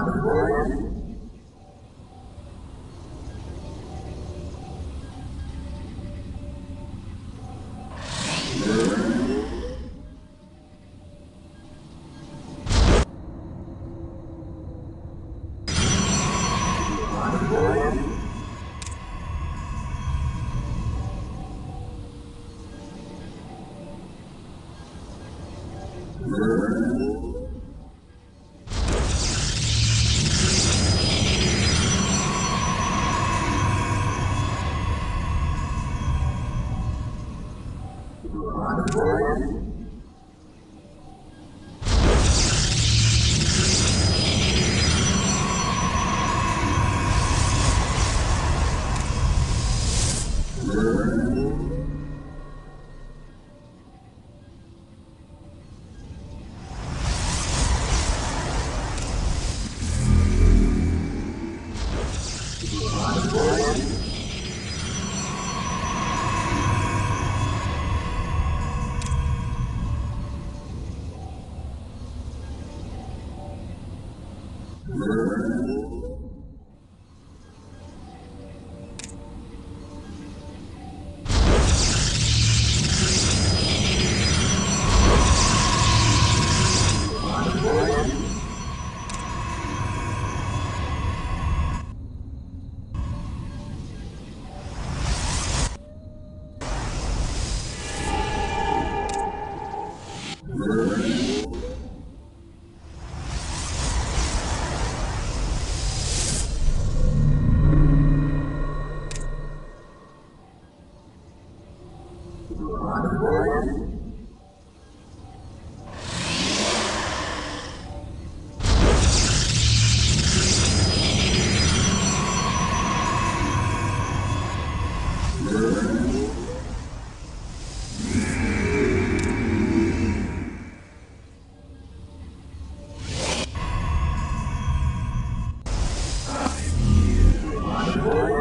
I am here. Shadows.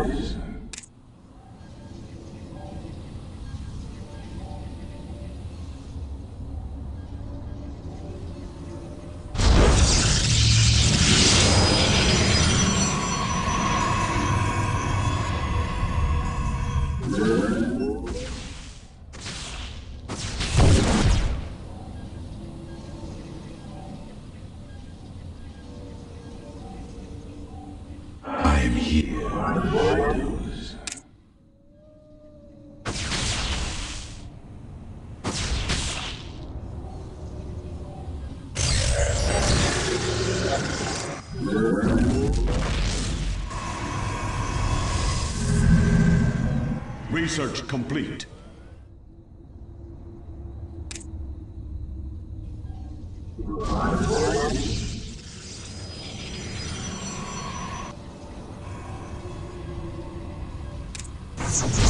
Jesus. Research complete. Yes.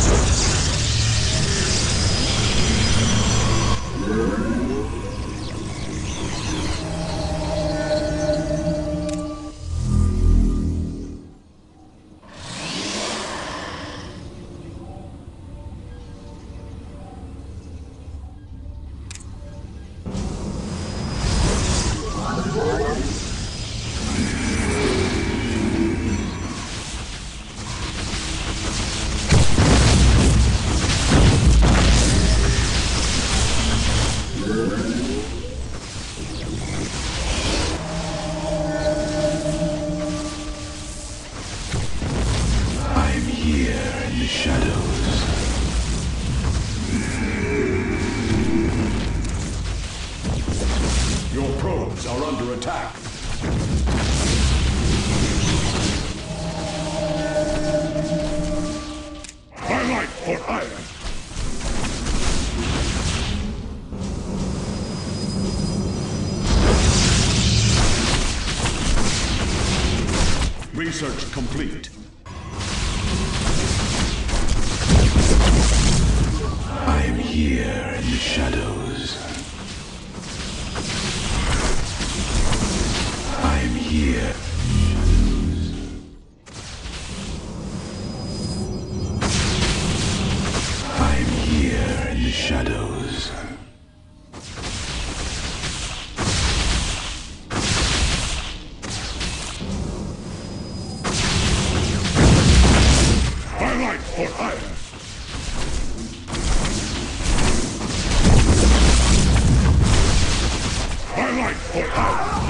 Attack. Twilight or iron. Research complete. I am here in the shadows. I am here in shadows. Twilight or iron. Twilight or iron.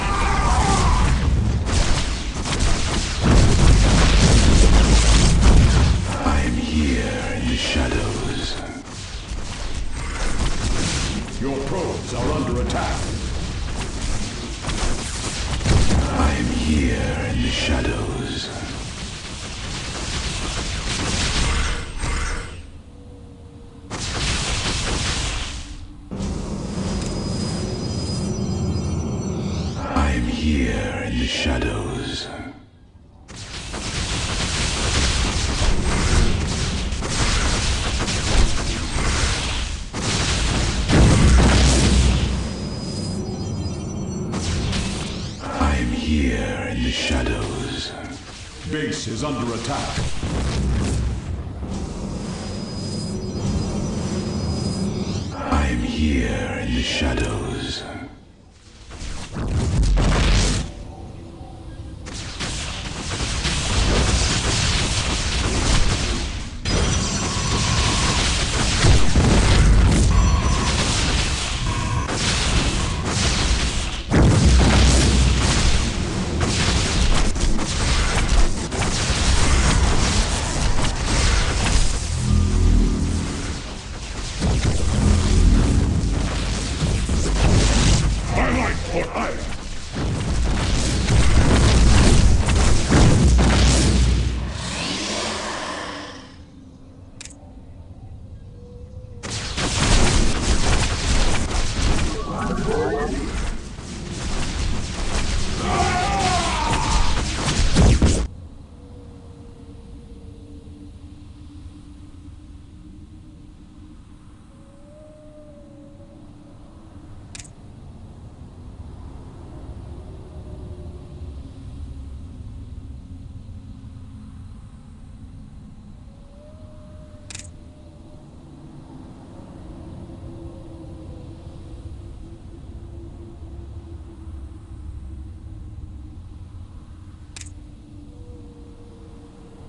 I am here in the shadows. I am here in the shadows. Here in the shadows. Base is under attack. I am here in the shadows.